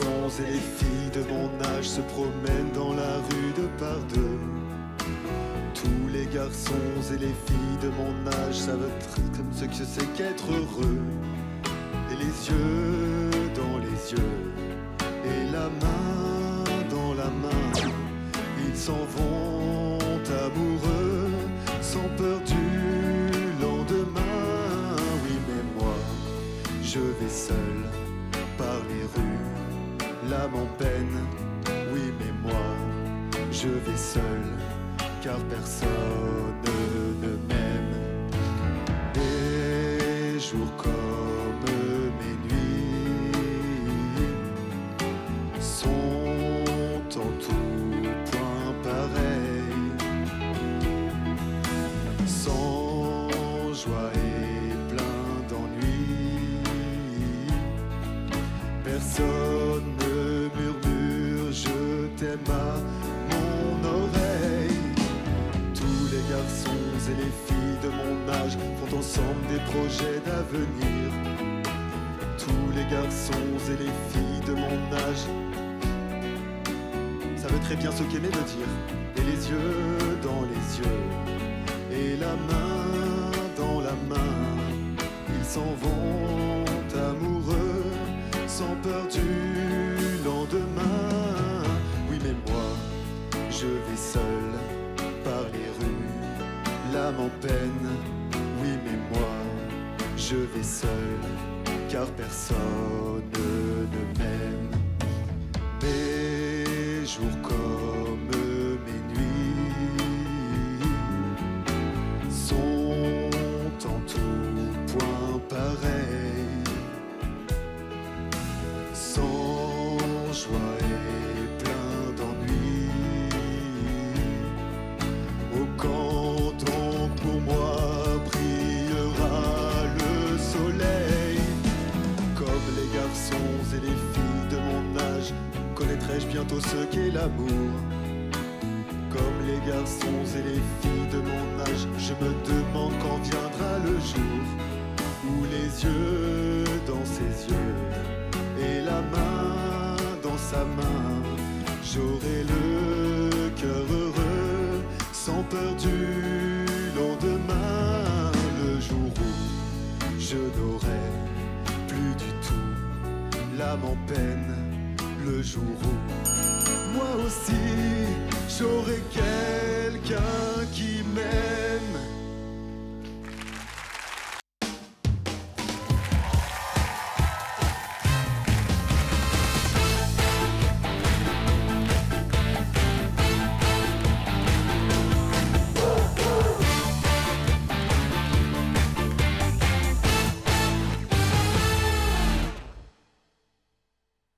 garçons et les filles de mon âge se promènent dans la rue de par deux. Tous les garçons et les filles de mon âge savent très comme ce que c'est qu'être heureux. Et les yeux dans les yeux, et la main dans la main, ils s'en vont amoureux, sans peur du lendemain. Oui, mais moi, je vais seul par les rues, l'âme en peine. Oui, mais moi, je vais seul, car personne ne m'aime. Des jours comme mes nuits sont en tout point pareils, sans joie et plein d'ennui. Personne t'aime à mon oreille. Tous les garçons et les filles de mon âge font ensemble des projets d'avenir. Tous les garçons et les filles de mon âge savent très bien ce qu'aimer veut dire. Et les yeux dans les yeux, et la main dans la main, ils s'en vont amoureux, sans peur du lendemain. Je vais seul par les rues, l'âme en peine. Oui, mais moi, je vais seul, car personne ne bientôt ce qu'est l'amour. Comme les garçons et les filles de mon âge, je me demande quand viendra le jour où les yeux dans ses yeux et la main dans sa main, j'aurai le cœur heureux, sans peur du lendemain, le jour où je n'aurai plus du tout l'âme en peine, le jour où moi aussi